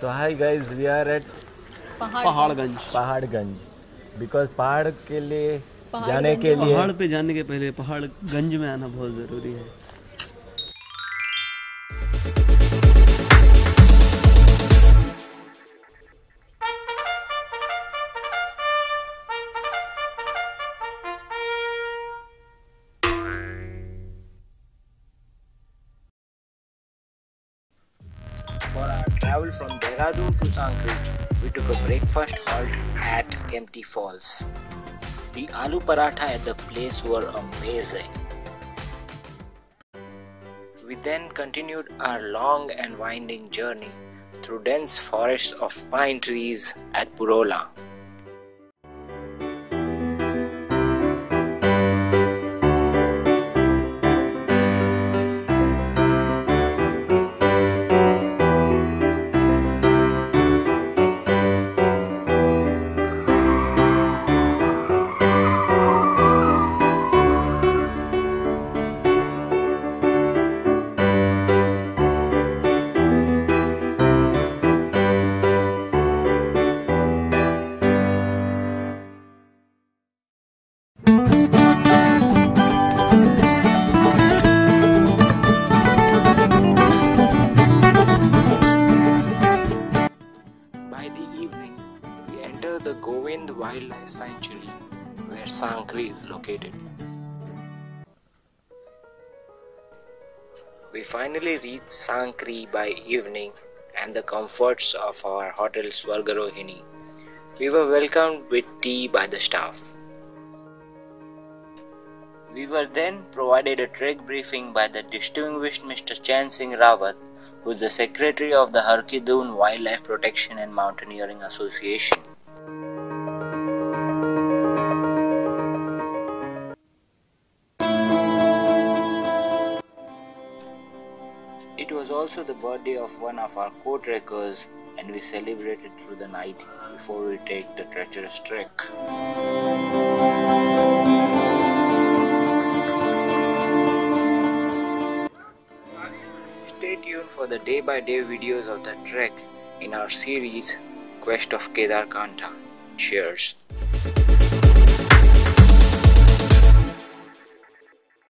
So hi guys we are at Paharganj. Paharganj. Because पहाड़ के लिए जाने के लिए पहाड़ पे जाने के पहले पहाड़गंज में आना बहुत ज़रूरी है। For our travel from Dehradun to Sankri, we took a breakfast halt at Kempty Falls. The aloo paratha at the place were amazing. We then continued our long and winding journey through dense forests of pine trees at Purola. Govind Wildlife Sanctuary where Sankri is located. We finally reached Sankri by evening and the comforts of our hotel Swargarohini. We were welcomed with tea by the staff. We were then provided a trek briefing by the distinguished Mr. Chain Singh Rawat, who is the secretary of the Harkidun Wildlife Protection and Mountaineering Association. It was also the birthday of one of our co-trekkers and we celebrated through the night before we take the treacherous trek. Stay tuned for the day by day videos of the trek in our series Quest of Kedarkantha. Cheers.